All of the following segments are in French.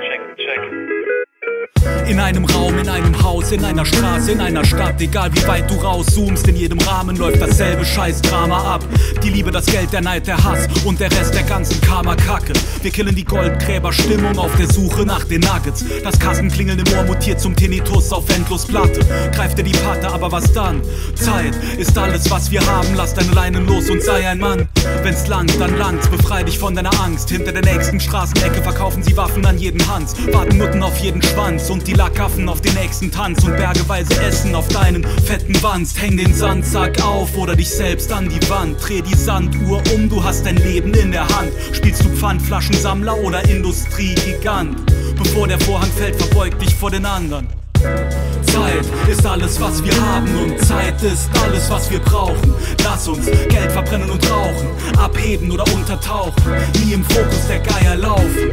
check, check. In einem Raum, in einem Haus, in einer Straße, in einer Stadt, egal wie weit du rauszoomst, in jedem Rahmen läuft dasselbe Scheißdrama ab. Die Liebe, das Geld, der Neid, der Hass und der Rest der ganzen Karma-Kacke. Wir killen die Goldgräber-Stimmung auf der Suche nach den Nuggets. Das Kassenklingeln im Ohr mutiert zum Tinnitus auf endlos Platte. Greift dir die Patte, aber was dann? Zeit ist alles, was wir haben. Lass deine Leinen los und sei ein Mann. Wenn's langt, dann langt's. Befrei dich von deiner Angst. Hinter der nächsten Straßenecke verkaufen sie Waffen an jeden Hans. Warten Nutten auf jeden Schwanz und die Lackaffen auf den nächsten Tanz. Und bergeweise Essen auf deinen fetten Wanst. Häng den Sandsack auf oder dich selbst an die Wand. Dreh die Sanduhr um, du hast dein Leben in der Hand. Spielst du Pfandflaschensammler oder Industriegigant? Bevor der Vorhang fällt, verbeug dich vor den anderen. Zeit ist alles, was wir haben und Zeit ist alles, was wir brauchen. Lass uns Geld verbrennen und rauchen, abheben oder untertauchen, nie im Fokus der Geier laufen.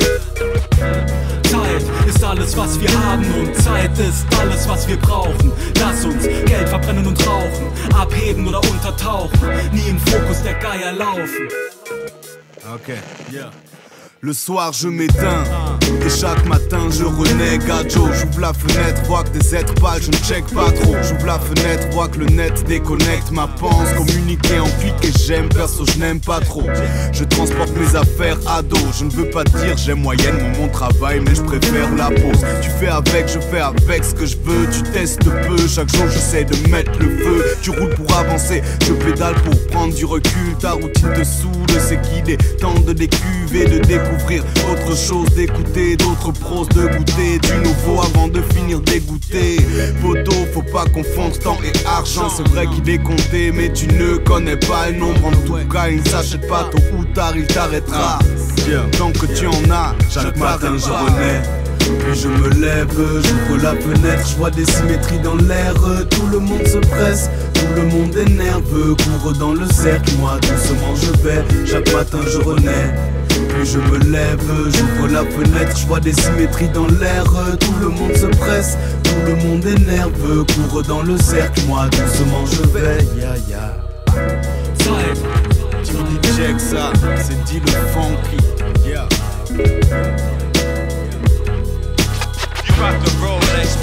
Zeit ist alles, was wir haben und Zeit ist alles, was wir brauchen. Lass uns Geld verbrennen und rauchen, abheben oder untertauchen, nie im Fokus der Geier laufen. Ok, Le soir je m'éteins. Et chaque matin je renais Gadjo J'ouvre la fenêtre, vois que des êtres pâles, je ne check pas trop. J'ouvre la fenêtre, vois que le net déconnecte. Ma pense Communiquer en clic et j'aime, perso je n'aime pas trop. Je transporte mes affaires à dos. Je ne veux pas dire j'aime moyennement mon travail mais je préfère la pause. Tu fais avec, je fais avec ce que je veux. Tu testes peu, chaque jour j'essaie de mettre le feu. Tu roules pour avancer, je pédale pour prendre du recul. Ta routine te saoule, c'est qu'il est temps de décuver, de découvrir autre chose, d'écouter d'autres pros, de goûter du nouveau avant de finir dégoûté. Poto, faut pas confondre temps et argent. C'est vrai qu'il est compté, mais tu ne connais pas le nombre. En tout cas, il ne s'achète pas tôt ou tard, il t'arrêtera. Tant que tu en as, chaque matin je renais. Puis je me lève, j'ouvre la fenêtre, je vois des symétries dans l'air, tout le monde se presse, tout le monde est nerveux, court dans le cercle, moi doucement je vais, chaque matin je renais. Je me lève, j'ouvre la fenêtre, je vois des symétries dans l'air, tout le monde se presse, tout le monde est nerveux, court dans le cercle, moi doucement je vais, ya ya. Check ça, c'est yeah. You rock the Rolex,